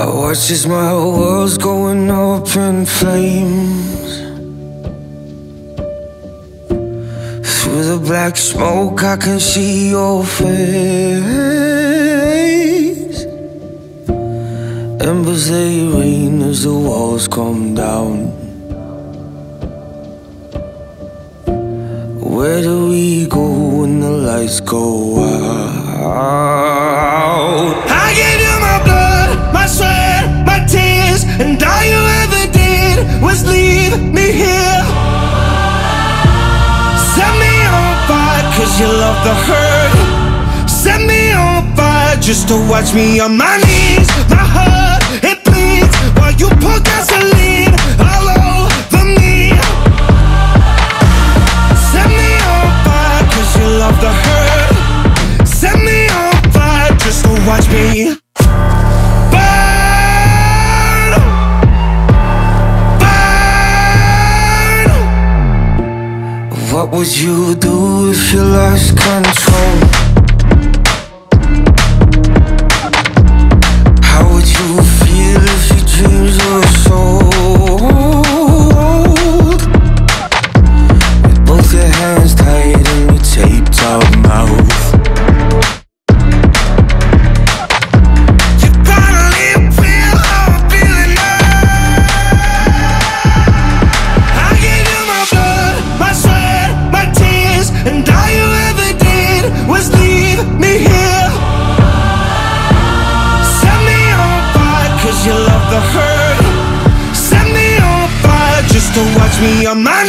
I watch as my world's going up in flames. Through the black smoke, I can see your face. Embers they rain as the walls come down. Where do we go when the lights go out? And all you ever did was leave me here. Set me on fire, cause you love the hurt. Set me on fire just to watch me on my knees. My heart, What would you do if you lost control? The hurt. Set me on fire just to watch me on my